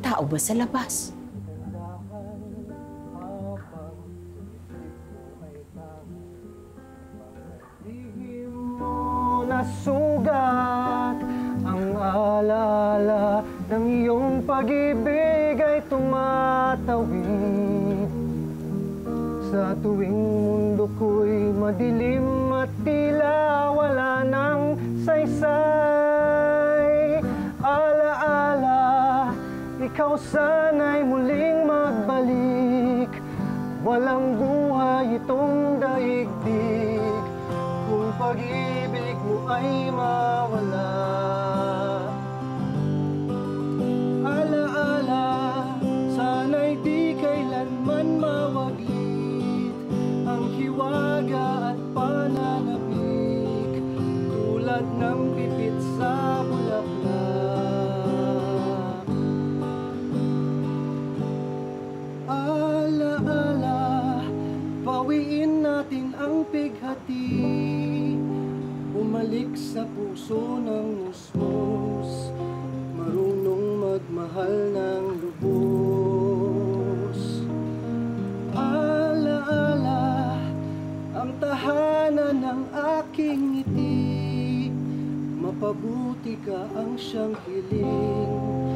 tao ba sa labas? nasugat ang alala ng iyong pag-ibig ay tumatawid sa tuwing mundo ko'y madilim at tila ikaw sana'y muling magbalik. Walang buhay itong daigdig. Kung pag-ibig mo ay mawala. Alaala, sana'y di kailanman mawaglit. Ang hiwaga at pananabik Tulad ng pipit sa natin ang pighati. Bumalik sa puso ng musmos Marunong magmahal ng lubos. Alaala, ang tahanan ng aking ngiti. Mapabuti ka ang siyang hiling